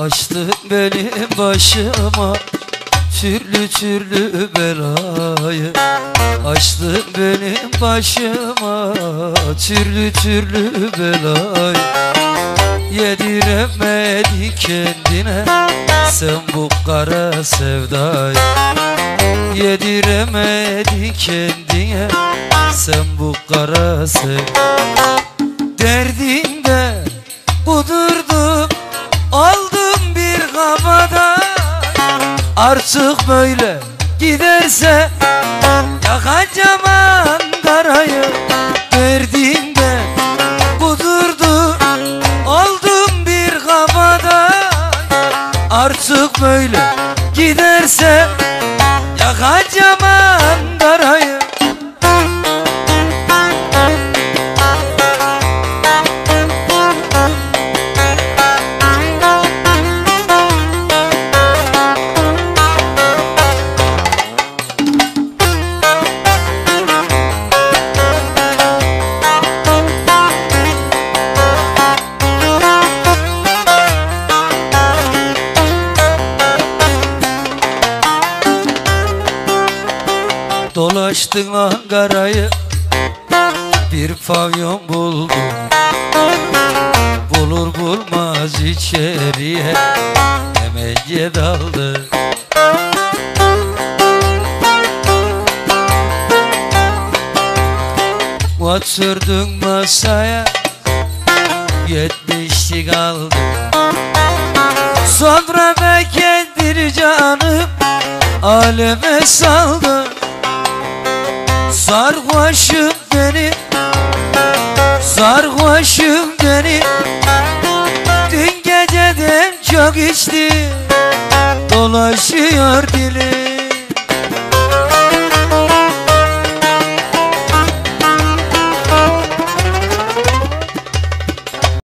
Açtın benim başıma Türlü türlü belayı. Açtın benim başıma Türlü türlü belayı. Yediremedi kendine Sen bu kara sevdayı. Yediremedi kendine Sen bu kara sevdayı. Derdinde kudurdum Artık böyle giderse Yakacağım Ankara'yı. Derdinde kudurdu Oldum bir kafada Artık böyle giderse Dolaştın Ankara'yı Bir pavyon buldum. Bulur bulmaz içeriye Hemen daldı. Oturdun masaya Yetmişlik aldım. Sonra ben kendini canım Aleme saldım Sarhoşum beni Sarhoşum beni. Dün geceden çok içti Dolaşıyor dilim